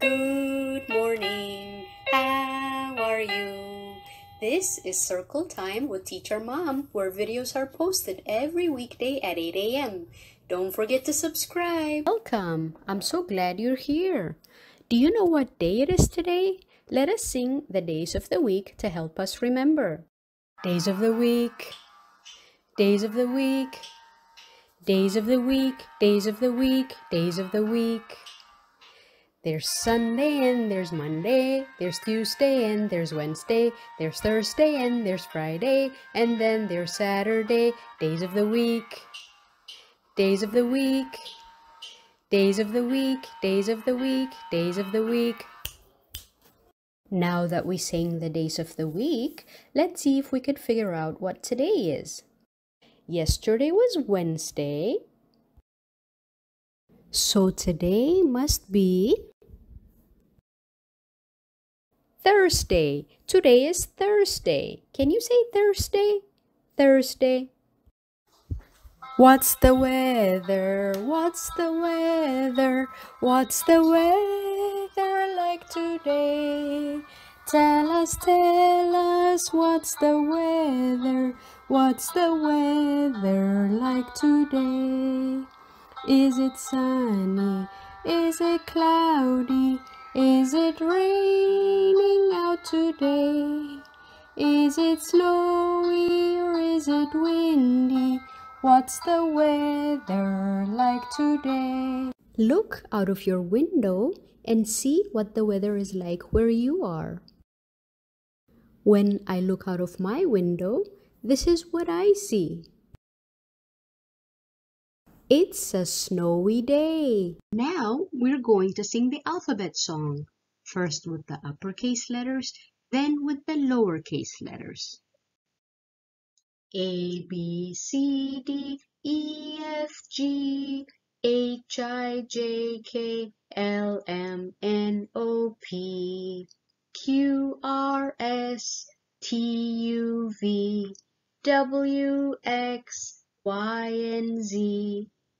Good morning. How are you? This is Circle Time with Teacher Mom, where videos are posted every weekday at 8 a.m. Don't forget to subscribe. Welcome. I'm so glad you're here. Do you know what day it is today? Let us sing the days of the week to help us remember. Days of the week. Days of the week. Days of the week. Days of the week. Days of the week. There's Sunday and there's Monday, there's Tuesday and there's Wednesday, there's Thursday and there's Friday, and then there's Saturday, days of the week. Days of the week. Days of the week, days of the week, days of the week. Now that we sang the days of the week, let's see if we could figure out what today is. Yesterday was Wednesday. So today must be Thursday. Today is Thursday. Can you say Thursday? Thursday. What's the weather? What's the weather? What's the weather like today? Tell us, tell us, what's the weather? What's the weather like today? Is it sunny? Is it cloudy? Is it raining out today? Is it snowy or is it windy? What's the weather like today? Look out of your window and see what the weather is like where you are. When I look out of my window, this is what I see. It's a snowy day. Now we're going to sing the alphabet song. First with the uppercase letters, then with the lowercase letters. A, B, C, D, E, F, G, H, I, J, K, L, M, N, O, P, Q, R, S, T, U, V, W, X, Y, and Z.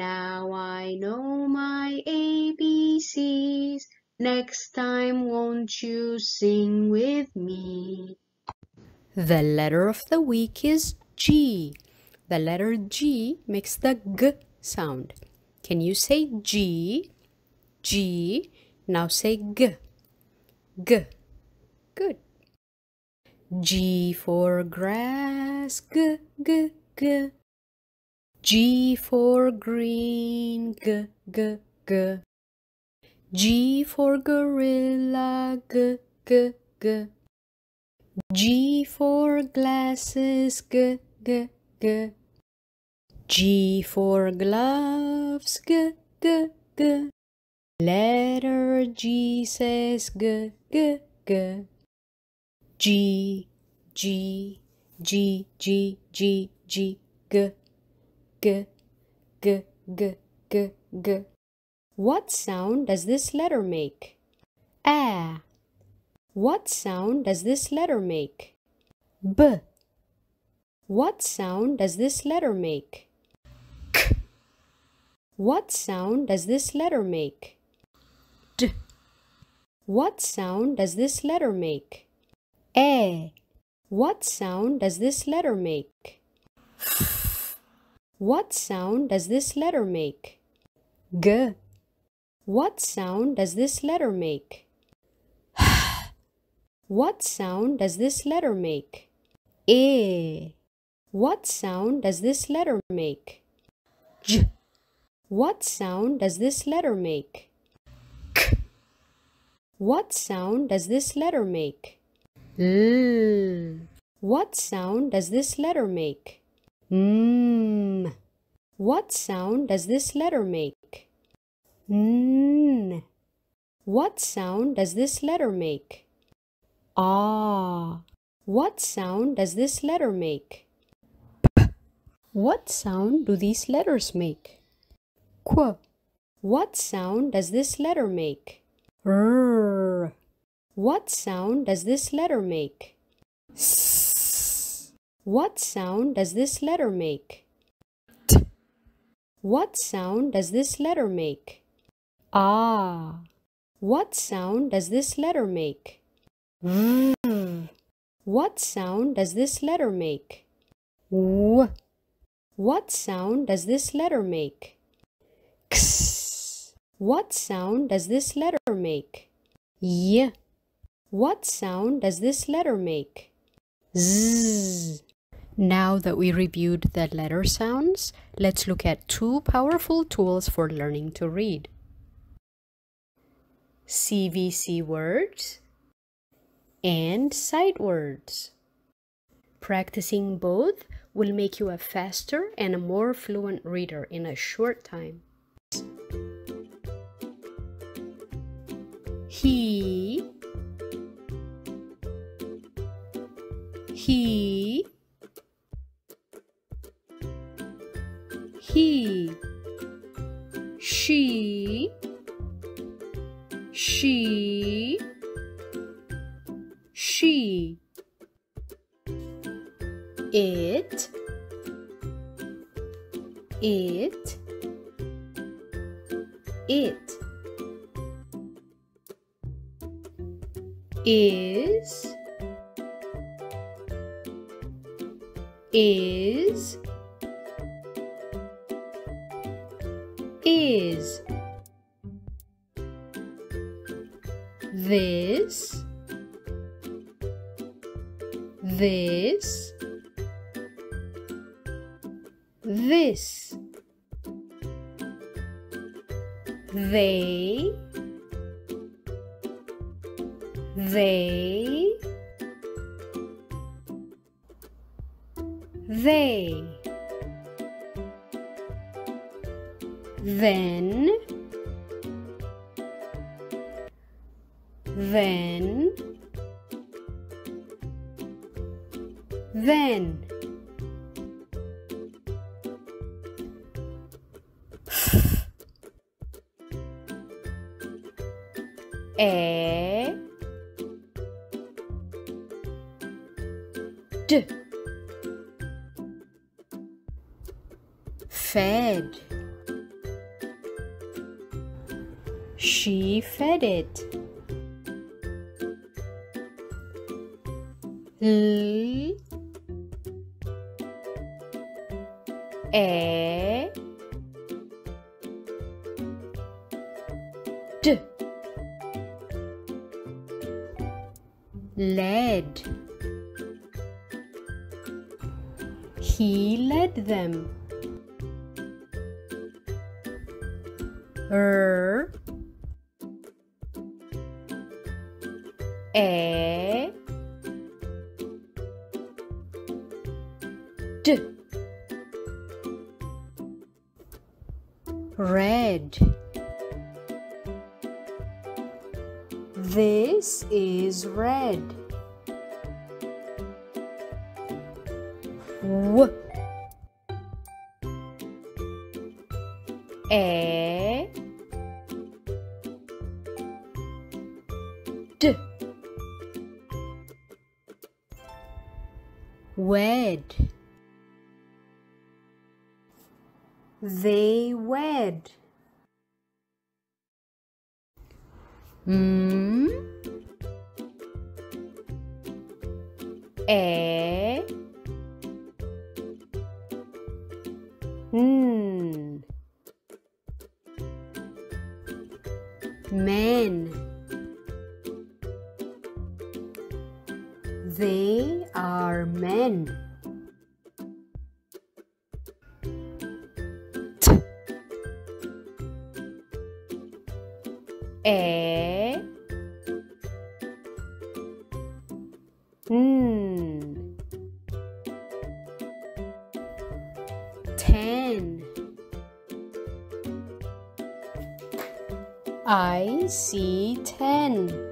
Now I know my ABCs. Next time won't you sing with me? The letter of the week is G. The letter G makes the G sound. Can you say G? G. Now say G. G. Good. G for grass. G, G, G. G for green, g, g, g. G for gorilla, g, g, g. G for glasses, g, g, g. G for gloves, g, g, g. Letter G says g, g, g. G, G, G, G, G, G, g g, g, g, g, g. What sound does this letter make? A. What sound does this letter make? B. What sound does this letter make? K. What sound does this letter make? D. What sound does this letter make? A. What sound does this letter make? What sound does this letter make? G. What sound does this letter make? what sound does this letter make? A. What sound does this letter make? J. What sound does this letter make? K. What sound does this letter make? L. What sound does this letter make? Mm. What sound does this letter make? N. What sound does this letter make? Ah. What sound does this letter make? P. What sound do these letters make? Qu. What sound does this letter make? R. What sound does this letter make? S. What sound does this letter make? T. What sound does this letter make? Ah. What sound does this letter make? V. What sound does this letter make? W. What sound does this letter make? X. What sound does this letter make? Y. What sound does this letter make? Z. Now that we reviewed the letter sounds, let's look at two powerful tools for learning to read. CVC words and sight words. Practicing both will make you a faster and a more fluent reader in a short time. He he he she she she. It it it. Is is this. This. They. They. They. Then. Then then. A d. Fed. She fed it. L he led them. R er. a d. Red. This is red wed. They wed. M men T. A n. Ten. I see ten.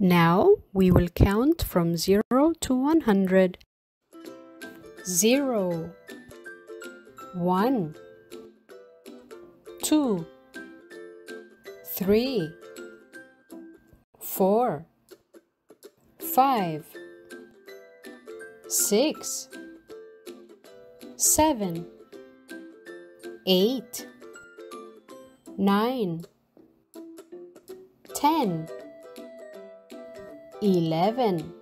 Now we will count from 0 to 100. 0 1 2 3 4 5 6 7 8 9 10 11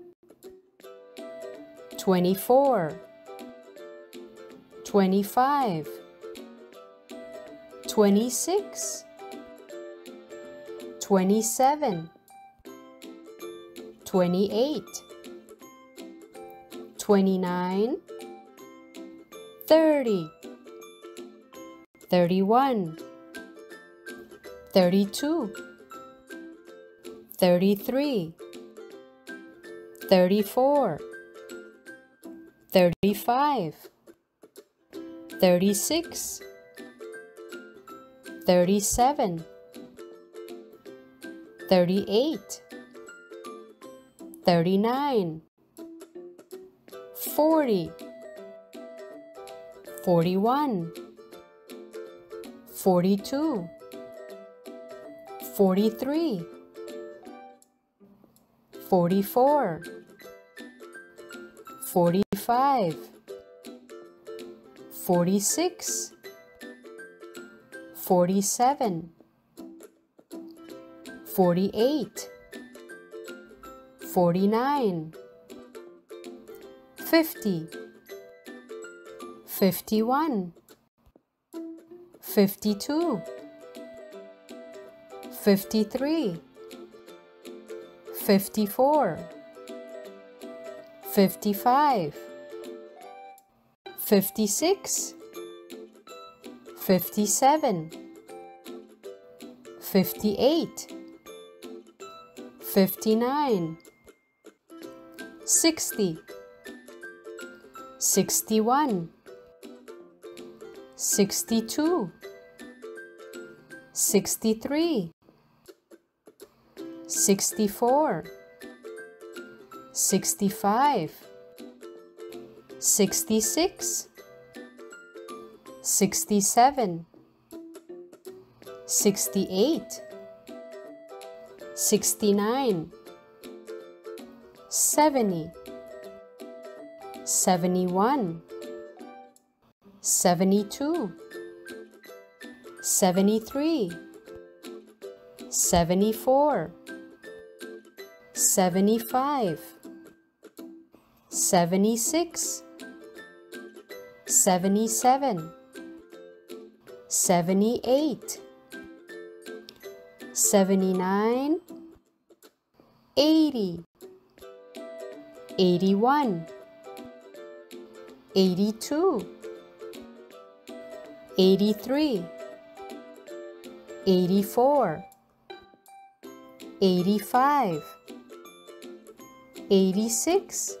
24 25 26 27 28 29 30 31 32 33 34 35 36 37 38 39 40 41 42 43 44 45 46 47 48 49 50 51 52 53 54 55 56 57 58 59 60 61 62 63 64 65 66 67 68 69 70 71 72 73 74 75 76 77 78 79 80 81 82 83 84 85 86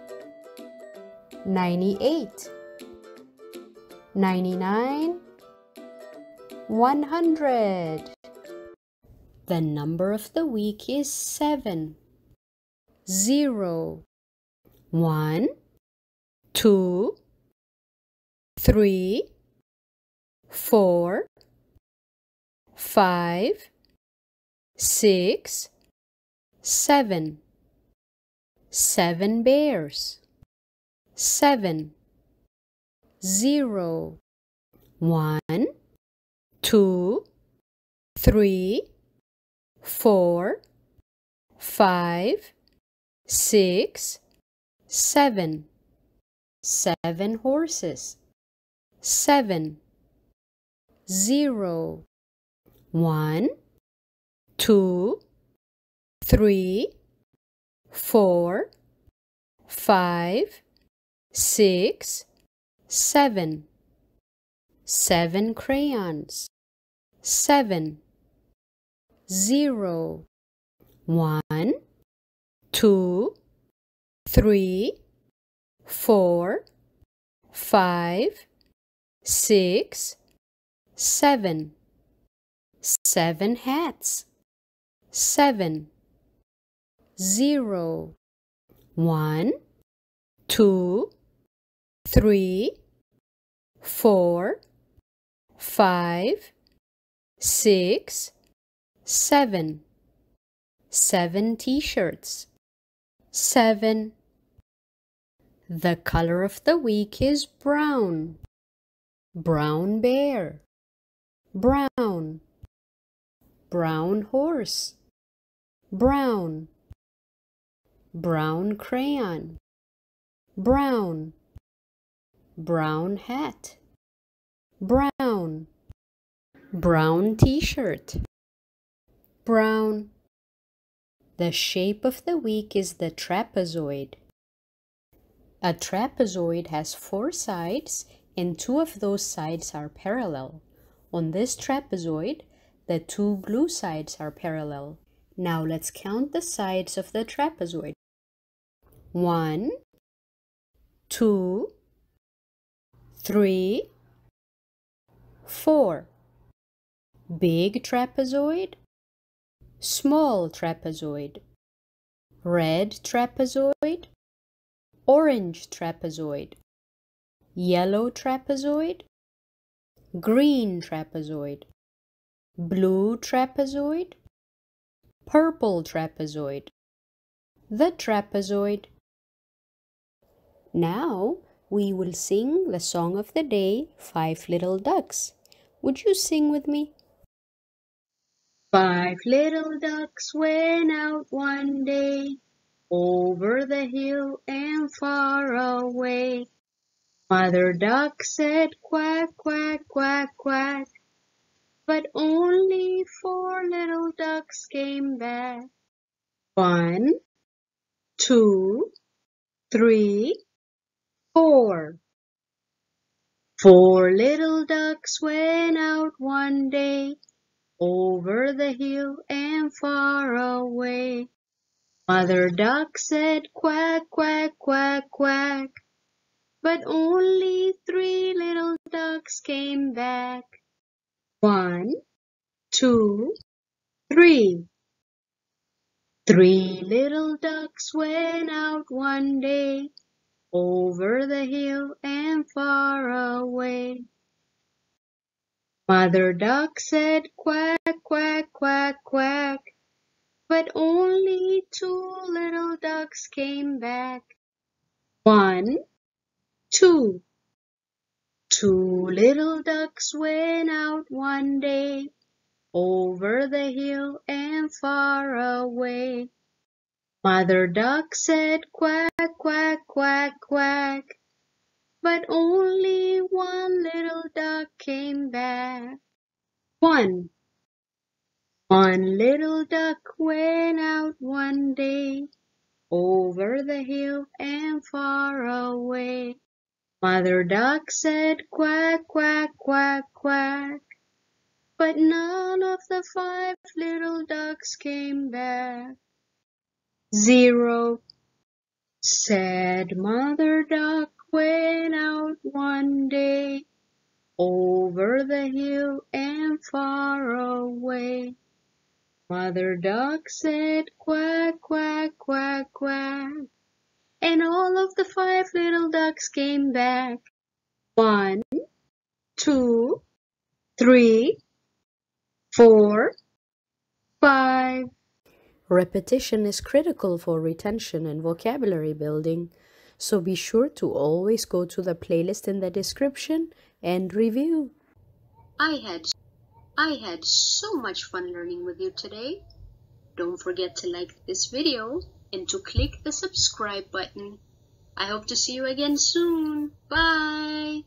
98 99 100 The number of the week is 7 0 1 2 3 4 5 6 seven, seven bears, seven, zero, one, two, three, four, five, six, seven, seven horses, seven, zero, one, two, three, four, five, six, seven, seven crayons, seven, zero, one, two, three, four, five, six, seven, seven hats, seven, zero, one, two, three, four, five, six, seven, seven t-shirts, seven. The color of the week is brown. Brown bear. Brown. Brown horse. Brown. Brown crayon. Brown. Brown hat. Brown. Brown t-shirt. Brown. The shape of the week is the trapezoid. A trapezoid has four sides and two of those sides are parallel. On this trapezoid, the two blue sides are parallel. Now let's count the sides of the trapezoid. One, two, three, four. Big trapezoid, small trapezoid, red trapezoid, orange trapezoid, yellow trapezoid, green trapezoid, blue trapezoid, purple trapezoid, the trapezoid. Now we will sing the song of the day, Five Little Ducks. Would you sing with me? Five little ducks went out one day over the hill and far away. Mother duck said quack, quack, quack, quack, but only four little ducks came back. One, two, three, four. Four little ducks went out one day over the hill and far away. Mother duck said quack, quack, quack, quack, but only three little ducks came back. One, two, three. Three little ducks went out one day over the hill and far away. Mother duck said quack, quack, quack, quack, but only two little ducks came back. One, two. Two little ducks went out one day over the hill and far away. Mother duck said quack, quack, quack, quack, but only one little duck came back. One. One little duck went out one day over the hill and far away. Mother duck said quack, quack, quack, quack, but none of the five little ducks came back. Zero. Said Mother Duck went out one day over the hill and far away. Mother Duck said quack, quack, quack, quack. And all of the five little ducks came back. One, two, three, four, five. Repetition is critical for retention and vocabulary building, so be sure to always go to the playlist in the description and review. I had I had so much fun learning with you today. Don't forget to like this video and to click the subscribe button. I hope to see you again soon. Bye!